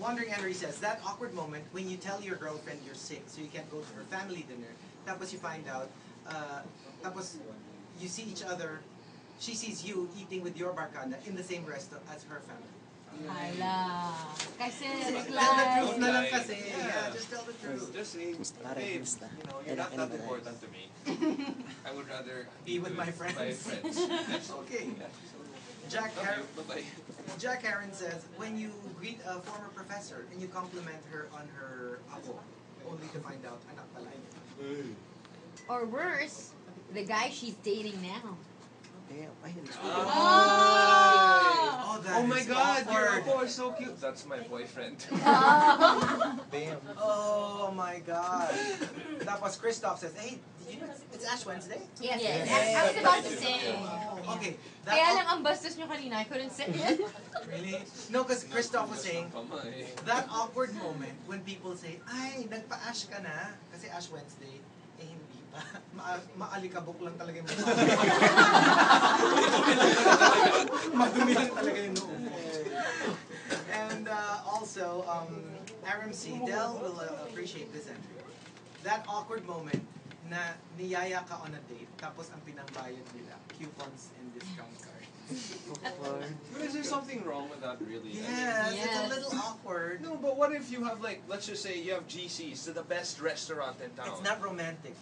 Wandering Henry says, that awkward moment when you tell your girlfriend you're sick so you can't go to her family dinner, tapos you find out, uh, tapos you see each other, she sees you eating with your barkada in the same restaurant as her family. Hala. Kasi Tell the truth reply. na lang kasi. yeah. Yeah, just tell the truth. Just say, Parang babe, kumusta? you know, you're not Kailangan that ba important to me. I would rather Be with my friends. My friends. Okay. Yeah. Jack Love Har- Jack Aaron says, when you greet a former professor and you compliment her on her apo, only to find out anak pala yun. Or worse, the guy she's dating now. Damn, ayun. Ah. Oh! oh, that Oh my is god, your awkward. Apo is so cute. That's my boyfriend. Oh. Damn. Oh my god. Tapos Christoph says, hey, did you know it's, it's Ash Wednesday? Yes, Yes. I, I was about to say. Oh, okay. That Kaya lang ang bastos nyo kanina, I couldn't say it. Really? No, because Christoph was saying, that awkward moment when people say, ay, nagpa-ash ka na, kasi Ash Wednesday, eh hindi pa. Ma maalikabok lang talaga yung mukha. Madumi lang talaga yung noo mo. And uh, also, um, RMC, Del will uh, appreciate this entry. That awkward moment na niyaya ka on a date, tapos ang pinangbayad nila, coupons and discount card. But is there something wrong with that, really? I mean, Yes, it's a little awkward. no, but what if you have like, let's just say you have GCs, to the best restaurant in town. It's not romantic.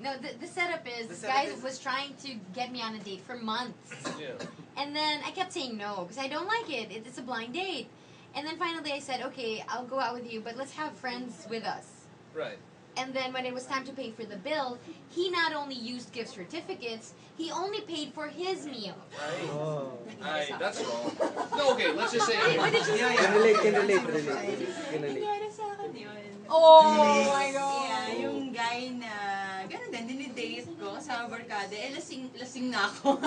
No, the, the setup is The this setup guy is- was trying to get me on a date for months. Yeah. And then I kept saying no because I don't like it. It- It's a blind date. And then finally I said, okay, I'll go out with you, but let's have friends with us. Right. And then when it was time to pay for the bill, he not only used gift certificates, he only paid for his meal. Oh. Ay, that's wrong. No, okay, let's just say. Wait, what did you Yeah, Can relate, can relate, relate. Can relate. Nangyari sa akin yun. Oh my barkada, eh lasing, lasing na ako.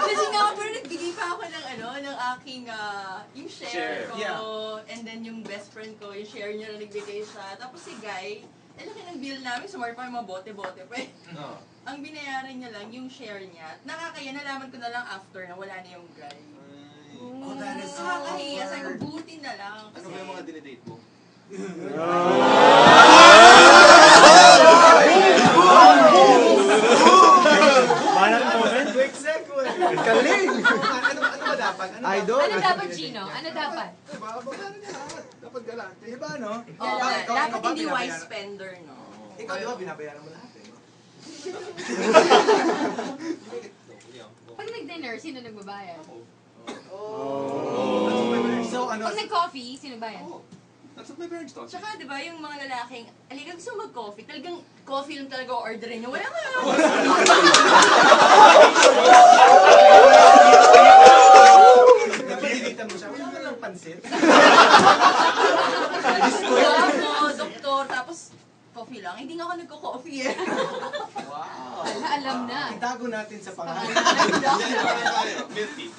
lasing na ako, pero nagbigay pa ako ng ano, ng aking, ah, yung share, Share. ko. Yeah. And then yung best friend ko, yung share niya na nagbigay siya. Tapos si guy, eh laki ng bill namin, sumart pa yung mga bote-bote pa eh. No. Ang binayaran niya lang, yung share niya. Nakakaya, nalaman ko na lang after na wala na yung guy. Oh, that is so Nakakahiya, sabi ko, awkward. buti na lang. Ano ba yung mga dinidate mo? Manang comment. Quick segue. Galing! ano, ano ba dapat? Ano Idol. Ano dapat, Gino? Ano dapat? Diba? Magkano na lahat? Dapat galante. Diba, no? Yeah, Ikaw- dapat, ikaw- dapat ikaw ba hindi wise spender, no? Ikaw, di ba, binabayaran mo lahat, eh, no? Pag nag-dinner, sino nagbabayad? Oh. So, ano? Pag nag-coffee, sino bayad? Oh, that's what my parents taught me. Tsaka, di ba, yung mga lalaking, alika gusto mo mag-coffee, talagang coffee lang talaga orderin nyo. Wala nga. Napalilitan mo siya. Wala ka lang pansit. Ako, doktor, tapos coffee lang. Hindi nga ako nagko-coffee eh. Wow. Alam na. Itago natin sa pangalan. Milk tea.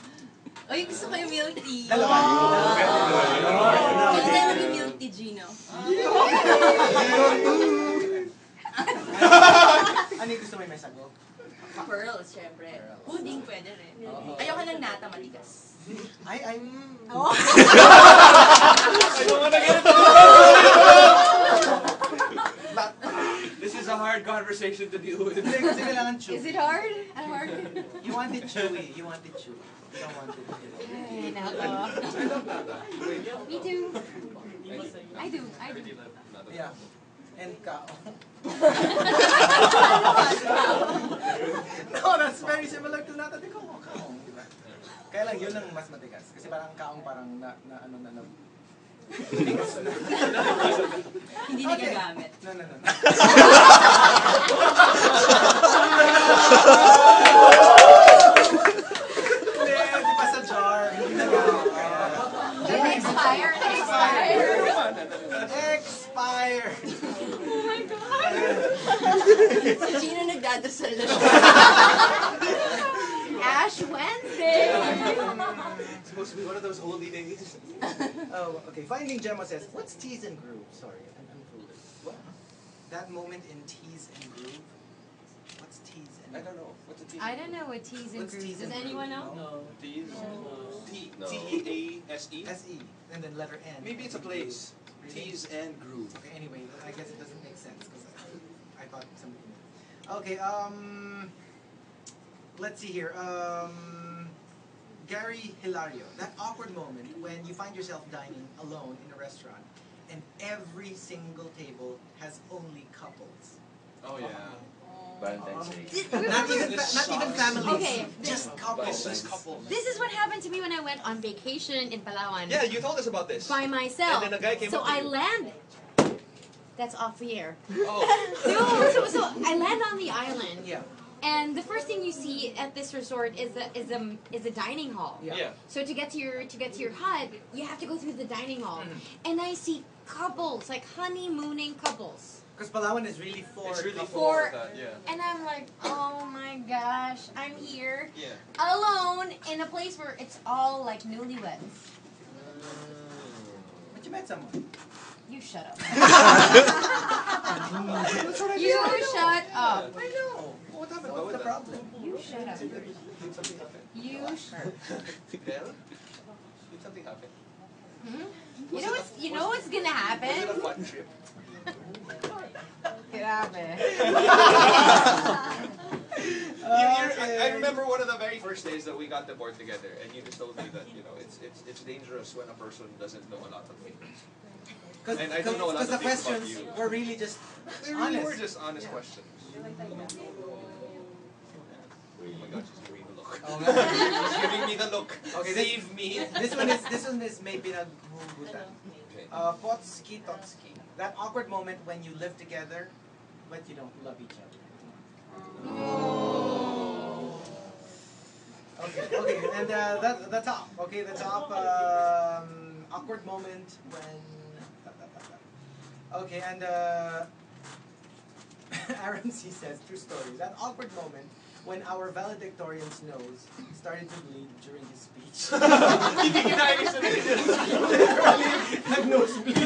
Oy, gusto ko yung milk tea. Dalawa. Kaya tayo maging milk tea, Gino. Ano yung gusto mo yung may sago? Pearls, syempre. Pudding pwede rin. Ayoko ng nata matigas. Ay, ay, mm. But, is a hard conversation to deal with. hindi, kasi kailangan chewy. Is it hard? Ano hard? You want it chewy. You want it chewy. You don't want it Ay, nako. Me too. I do. I do. Yeah. And kao. no, that's very similar to nata de kao. Kaong, di? Kaya lang, yun ang mas matigas. Kasi parang kaong parang na, na ano na na. Hindi nagagamit. No, no, no. Hindi, di pa sa jar. Expired. Expired. Oh my God. Si Gino nagdadasal na siya. It's supposed to be one of those holy days. Oh, okay. Finding Gemma says, what's tease and groove? Sorry, I'm, I'm clueless. What? That moment in tease and groove? What's tease and I don't know. What's a Tease I don't know what T's and What's grooves. T's Does and anyone grooves? know? T's. T No. T E A S E. S E and then letter N. Maybe it's a place. Really? T's and groove. Okay, anyway, I guess it doesn't make sense because I thought somebody knew. Okay, um, let's see here. Um, Gary Hilario, that awkward moment when you find yourself dining alone in a restaurant and every single table has only couples. Oh yeah. Oh. Valentine's Day. Not even, fa- not even families. Okay, Just couples. Just couple. This is what happened to me when I went on vacation in Palawan Yeah, you told us about this. by myself. And then a guy came so up I you. land. That's off the air. Oh. No, so, so I land on the island, Yeah. And the first thing you see at this resort is a is a is a dining hall. Yeah. Yeah. So to get to your to get to your hut, you have to go through the dining hall, Mhm. and I see couples like honeymooning couples, Because Palawan is really for It's really couples. For- for that. Yeah. and I'm like, oh my gosh, I'm here Yeah. alone in a place where it's all like newlyweds. But you met someone. You shut up. That's what I you mean, shut up. I know. What happened? What's the problem? You shut up. Did something happen? You shut. Del? Did something happen? Hmm? You know what's you know what's gonna Was it a fun trip? Grabe. You- you- I, I remember one of the very first days that we got the board together, and you just told me that you know it's it's it's dangerous when a person doesn't know a lot of things. Because And I don't know a lot the of things about questions were really just They really honest. were just honest Yeah. questions. Oh my God, she's giving me the look. Oh, man. she's giving me the look. Okay, this- Save me. this one is this one is may pinaghuhugutan. Okay. Uh, Potski Totski. That awkward moment when you live together, but you don't love each other. Okay, okay, and uh, that the top. Okay, the top um, awkward moment when. Okay, and uh, Aaron C says true story. That awkward moment when our valedictorian's nose started to bleed during his speech. Hindi kinain sa Literally, nag-nosebleed.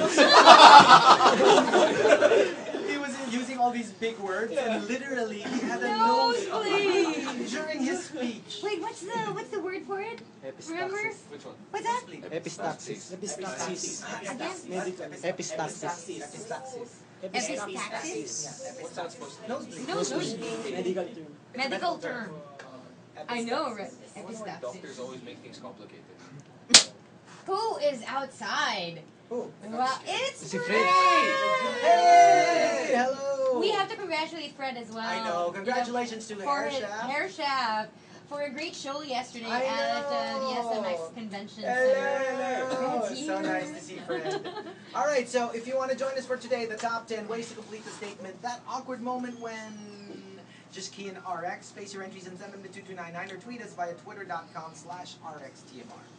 he was using all these big words, and literally, he had a nosebleed Nosebleed. during his speech. Wait, what's the what's the word for it? Remember? Which one? What's that? Epistaxis. Epistaxis. Again? Epistaxis. Epistaxis. Epistaxis? What's that supposed to Nosebleed. Nosebleed. Medical term. Medical term. I know, right? mean? Epistaxis. Doctors always make things complicated. Who is outside? Oh. Well, it's Si Fred. Fred. Hey! Hello! We have to congratulate Fred as well. I know. Congratulations to You know, for Hair his Shaft. Hair Shaft for a great show yesterday I at uh, the. SMX convention Hello, center. So nice to see Fred. All right, so if you want to join us for today, the top 10 ways to complete the statement, that awkward moment when just key in RX, space your entries and send them to 2299 or tweet us via twitter.com slash RXTMR.